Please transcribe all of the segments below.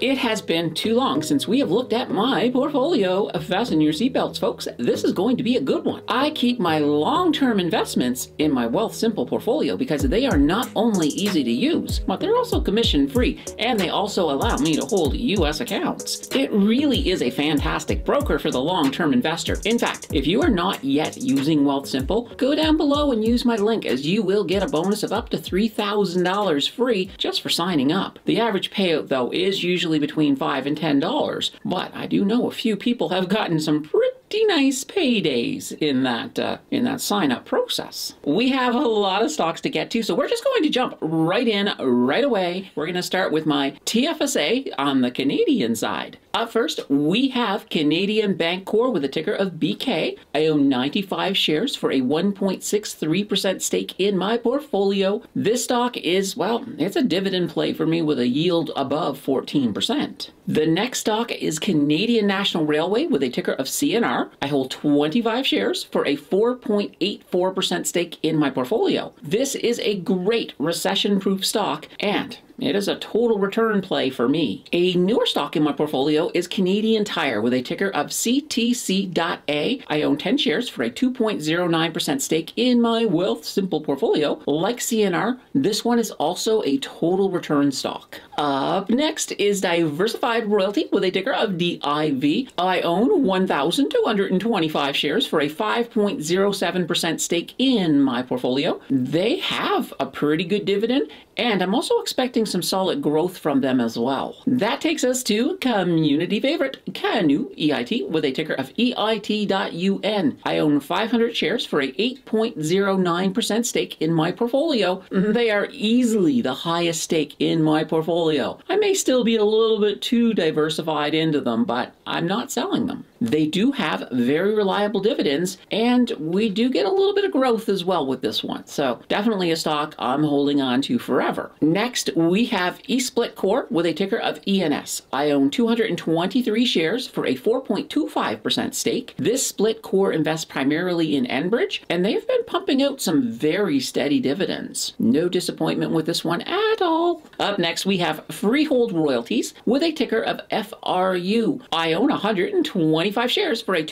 It has been too long since we have looked at my portfolio. Fasten your seatbelts, folks. This is going to be a good one. I keep my long term investments in my Wealthsimple portfolio because they are not only easy to use, but they're also commission free and they also allow me to hold US accounts. It really is a fantastic broker for the long term investor. In fact, if you are not yet using Wealthsimple, go down below and use my link as you will get a bonus of up to $3,000 free just for signing up. The average payout, though, is usually usually between 5 and $10, but I do know a few people have gotten some pretty nice paydays in that uh, in that sign up process. We have a lot of stocks to get to, so we're just going to jump right in right away. We're going to start with my TFSA on the Canadian side. Up first, we have Canadian Banc Corp with a ticker of BK. I own 95 shares for a 1.63% stake in my portfolio. This stock is, well, it's a dividend play for me with a yield above 14%. The next stock is Canadian National Railway with a ticker of CNR. I hold 25 shares for a 4.84% stake in my portfolio. This is a great recession proof stock and it is a total return play for me. A newer stock in my portfolio is Canadian Tire with a ticker of CTC.A. I own 10 shares for a 2.09% stake in my Wealthsimple portfolio. Like CNR, this one is also a total return stock. Up next is Diversified Royalty with a ticker of DIV. I own 1,225 shares for a 5.07% stake in my portfolio. They have a pretty good dividend and I'm also expecting some solid growth from them as well. That takes us to community favorite, Canoe EIT, with a ticker of EIT.UN. I own 500 shares for a 8.09% stake in my portfolio. They are easily the highest stake in my portfolio. I may still be a little bit too diversified into them, but I'm not selling them. They do have very reliable dividends, and we do get a little bit of growth as well with this one. So definitely a stock I'm holding on to forever. Next, we have eSplit Corp with a ticker of ENS. I own 223 shares for a 4.25% stake. This split core invests primarily in Enbridge, and they've been pumping out some very steady dividends. No disappointment with this one at all. Up next, we have Freehold Royalties with a ticker of FRU. I own 120 25 shares for a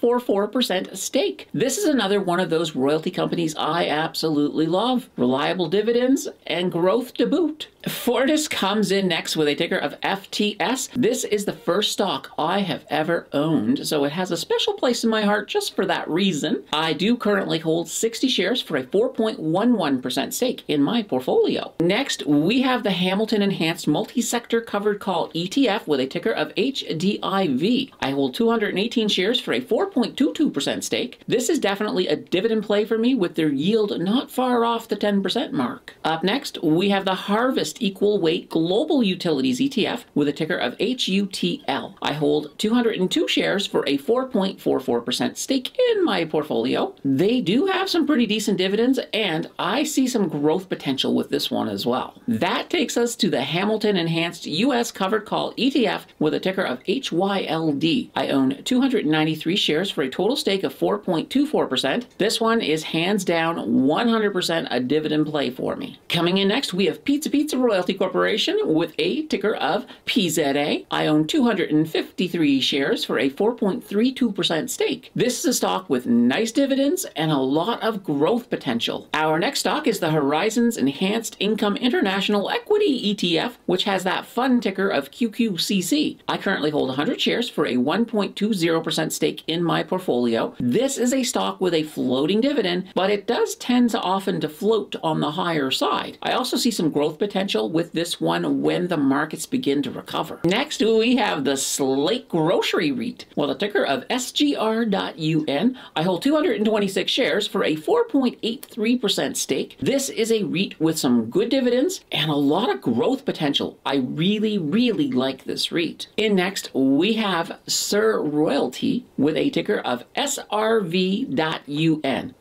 2.44% stake. This is another one of those royalty companies I absolutely love. Reliable dividends and growth to boot. Fortis comes in next with a ticker of FTS. This is the first stock I have ever owned, so it has a special place in my heart just for that reason. I do currently hold 60 shares for a 4.11% stake in my portfolio. Next, we have the Hamilton Enhanced Multi-Sector Covered Call ETF with a ticker of HDIV. I hold 218 shares for a 4.22% stake. This is definitely a dividend play for me with their yield not far off the 10% mark. Up next, we have the Harvest Equal Weight Global Utilities ETF with a ticker of HUTL. I hold 202 shares for a 4.44% stake in my portfolio. They do have some pretty decent dividends, and I see some growth potential with this one as well. That takes us to the Hamilton Enhanced US Covered Call ETF with a ticker of HYLD. I own 293 shares for a total stake of 4.24%. This one is hands down 100% a dividend play for me. Coming in next, we have Pizza Pizza Royalty Corporation with a ticker of PZA. I own 253 shares for a 4.32% stake. This is a stock with nice dividends and a lot of growth potential. Our next stock is the Horizons Enhanced Income International Equity ETF, which has that fun ticker of QQCC. I currently hold 100 shares for a 1.20% stake in my portfolio. This is a stock with a floating dividend, but it does tend to often to float on the higher side. I also see some growth potential with this one when the markets begin to recover. Next, we have the Slate Grocery REIT. Well, the ticker of SGR.UN, I hold 226 shares for a 4.83% stake. This is a REIT with some good dividends and a lot of growth potential. I really, really like this REIT. In next, we have Sir Royalty with a ticker of SRV.UN.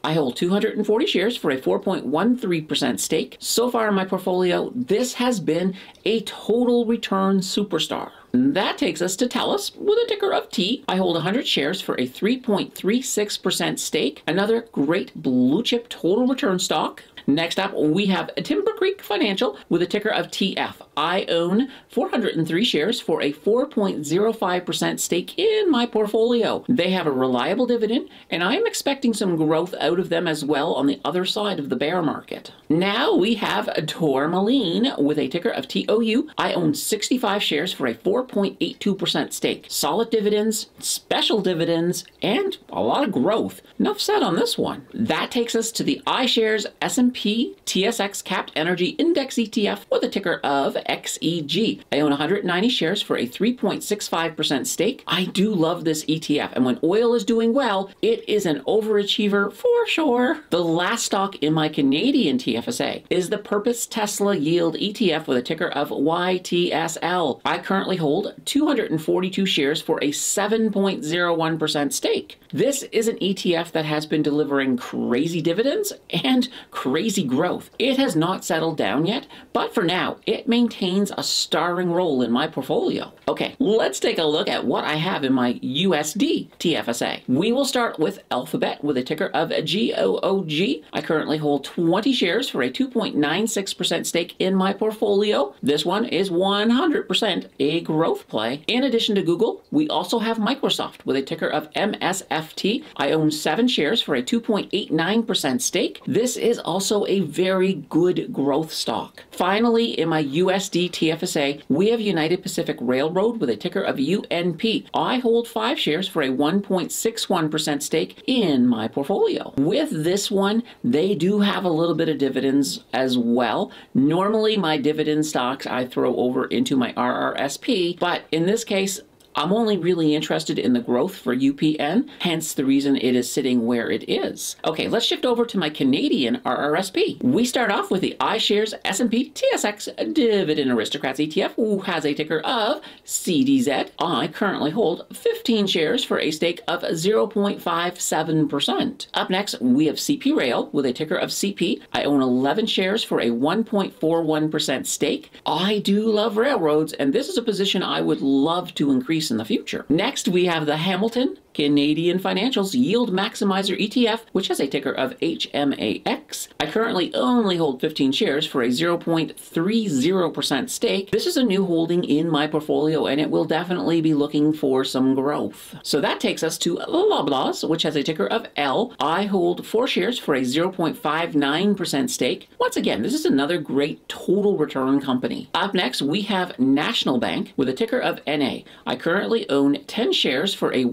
I hold 240 shares for a 4.13% stake. So far in my portfolio, this has been a total return superstar. That takes us to TELUS with a ticker of T. I hold 100 shares for a 3.36% stake. Another great blue chip total return stock. Next up, we have Timbercreek Financial with a ticker of TF. I own 403 shares for a 4.05% stake in my portfolio. They have a reliable dividend, and I am expecting some growth out of them as well on the other side of the bear market. Now we have Tourmaline with a ticker of TOU. I own 65 shares for a 4.82% stake. Solid dividends, special dividends, and a lot of growth. Enough said on this one. That takes us to the iShares S&P TSX Capped Energy Index ETF with a ticker of XEG. I own 190 shares for a 3.65% stake. I do love this ETF, and when oil is doing well, it is an overachiever for sure. The last stock in my Canadian TFSA is the Purpose Tesla Yield ETF with a ticker of YTSL. I currently hold 242 shares for a 7.01% stake. This is an ETF that has been delivering crazy dividends and crazy growth. It has not settled down yet, but for now, it maintains a starring role in my portfolio. Okay, let's take a look at what I have in my USD TFSA. We will start with Alphabet with a ticker of GOOG. I currently hold 20 shares for a 2.96% stake in my portfolio. This one is 100% a growth play. In addition to Google, we also have Microsoft with a ticker of MSFT. I own seven shares for a 2.89% stake. This is also a very good growth stock. Finally, in my USD TFSA, we have United Pacific Railroad with a ticker of UNP. I hold five shares for a 1.61% stake in my portfolio. With this one, they do have a little bit of dividends as well. Normally, my dividend stocks I throw over into my RRSP, but in this case, I'm only really interested in the growth for UPN, hence the reason it is sitting where it is. Okay, let's shift over to my Canadian RRSP. We start off with the iShares S&P TSX Dividend Aristocrats ETF, who has a ticker of CDZ. I currently hold 15 shares for a stake of 0.57%. Up next, we have CP Rail with a ticker of CP. I own 11 shares for a 1.41% stake. I do love railroads, and this is a position I would love to increase in the future. Next, we have the Hamilton Canadian Financials Yield Maximizer ETF, which has a ticker of HMAX. I currently only hold 15 shares for a 0.30% stake. This is a new holding in my portfolio and it will definitely be looking for some growth. So that takes us to Loblaws, which has a ticker of L. I hold four shares for a 0.59% stake. Once again, this is another great total return company. Up next, we have National Bank with a ticker of NA. I currently own 10 shares for a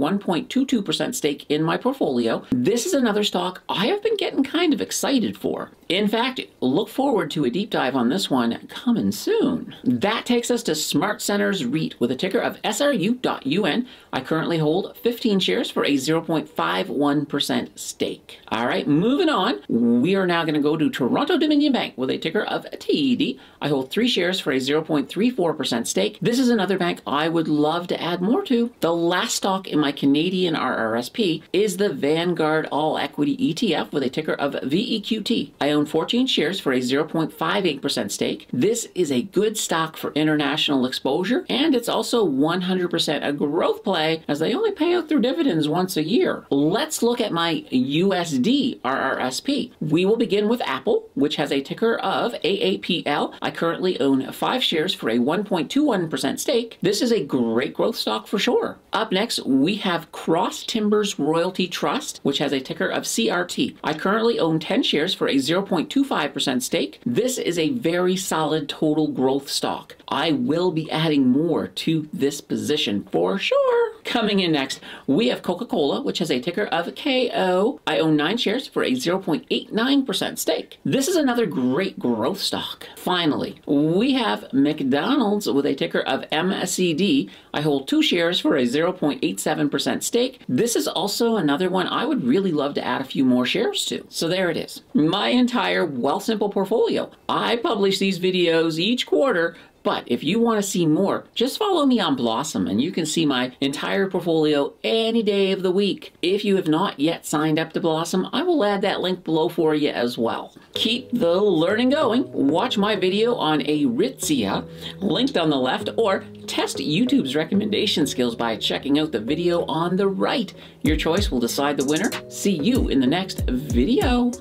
1. 0.22% stake in my portfolio. This is another stock I have been getting kind of excited for. In fact, look forward to a deep dive on this one coming soon. That takes us to SmartCentres REIT with a ticker of SRU.UN. I currently hold 15 shares for a 0.51% stake. All right, moving on. We are now going to go to Toronto Dominion Bank with a ticker of TD. I hold three shares for a 0.34% stake. This is another bank I would love to add more to. The last stock in my Canadian RRSP is the Vanguard All Equity ETF with a ticker of VEQT. I own 14 shares for a 0.58% stake. This is a good stock for international exposure, and it's also 100% a growth play as they only pay out their dividends once a year. Let's look at my USD RRSP. We will begin with Apple, which has a ticker of AAPL. I currently own five shares for a 1.21% stake. This is a great growth stock for sure. Up next, we have Cross Timbers Royalty Trust, which has a ticker of CRT. I currently own 10 shares for a 0.25% stake. This is a very solid total growth stock. I will be adding more to this position for sure. Coming in next, we have Coca Cola, which has a ticker of KO. I own nine shares for a 0.89% stake. This is another great growth stock. Finally, we have McDonald's with a ticker of MCD. I hold two shares for a 0.87% stake. This is also another one I would really love to add a few more shares to. So there it is. My entire Wealthsimple portfolio. I publish these videos each quarter but if you want to see more, just follow me on Blossom and you can see my entire portfolio any day of the week. If you have not yet signed up to Blossom, I will add that link below for you as well. Keep the learning going. Watch my video on Aritzia, linked on the left, or test YouTube's recommendation skills by checking out the video on the right. Your choice will decide the winner. See you in the next video.